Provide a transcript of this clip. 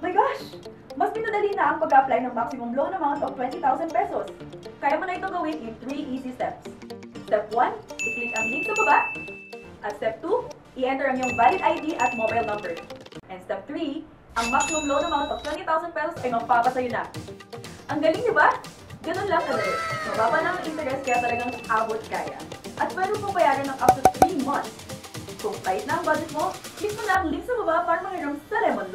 My gosh! Mas pinadali na ang pag-apply ng maximum loan amount of 20,000 pesos. Kaya mo na ito gawin in 3 easy steps. Step 1, i-click ang link sa baba. At step 2, i-enter ang iyong valid ID at mobile number. And step 3, ang maximum loan amount of 20,000 pesos ay mapapasayo na. Ang galing, di ba? Ganun lang kadali. Mababa na ang interest kaya talagang abot kaya. At pwede mong bayaran ng up to 3 months. Kung tight na ang budget mo, click mo na ang link sa baba para mangiram sa Lemon